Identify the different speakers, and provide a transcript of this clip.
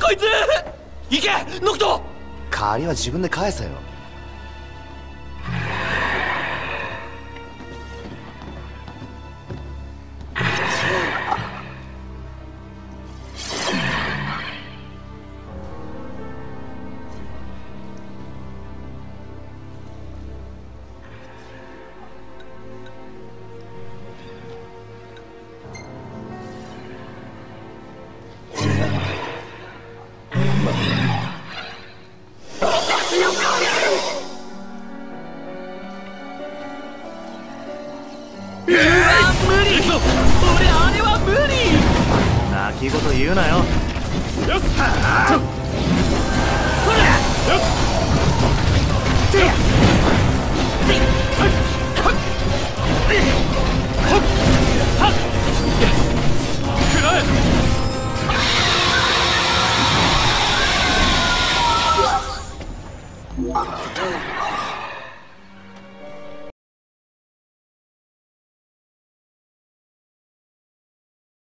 Speaker 1: こいつ！行け！ノクト！
Speaker 2: 代わりは自分で返せよ。
Speaker 1: ぞ。俺あれは無理。
Speaker 2: 泣き言言うなよ。
Speaker 1: よっはっそれ。よっせや Oh,